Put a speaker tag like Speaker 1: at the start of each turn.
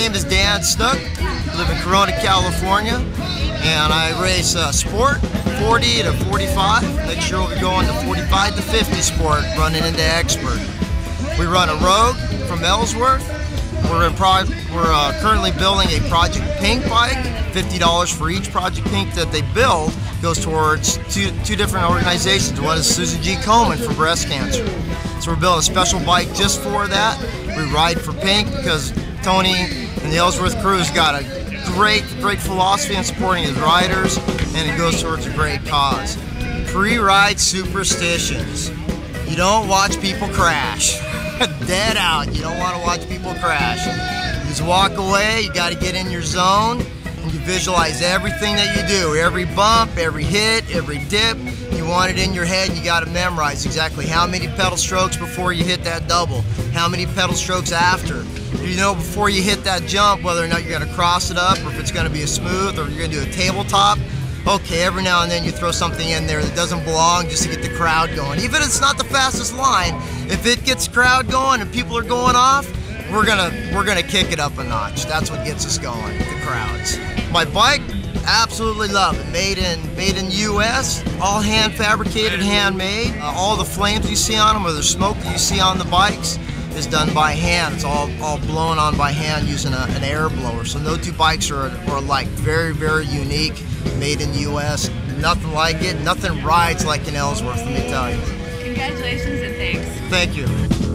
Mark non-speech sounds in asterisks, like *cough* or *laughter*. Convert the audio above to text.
Speaker 1: name is Dan Snook. I live in Corona, California, and I race uh, sport 40 to 45. Next year we'll be going to 45 to 50 sport, running into expert. We run a Rogue from Ellsworth. We're we're uh, currently building a Project Pink bike. $50 for each Project Pink that they build goes towards two, two different organizations. One is Susan G. Komen for breast cancer. So we're building a special bike just for that. We ride for Pink because Tony and the Ellsworth crew's got a great, great philosophy in supporting his riders, and it goes towards a great cause. Pre-ride superstitions. You don't watch people crash. *laughs* Dead out. You don't want to watch people crash. You just walk away. You got to get in your zone, and you visualize everything that you do. Every bump, every hit, every dip. You want it in your head. You got to memorize exactly how many pedal strokes before you hit that double. How many pedal strokes after you know before you hit that jump whether or not you're going to cross it up or if it's going to be a smooth or you're going to do a tabletop. Okay, every now and then you throw something in there that doesn't belong just to get the crowd going. Even if it's not the fastest line, if it gets crowd going and people are going off, we're gonna we're gonna kick it up a notch. That's what gets us going, the crowds. My bike, absolutely love it. Made in made in U.S. All hand fabricated, handmade. Uh, all the flames you see on them or the smoke you see on the bikes is done by hand. It's all, all blown on by hand using a, an air blower. So no two bikes are, are alike. Very, very unique, made in the U.S. Nothing like it. Nothing rides like an Ellsworth, let me tell you.
Speaker 2: Congratulations and thanks.
Speaker 1: Thank you.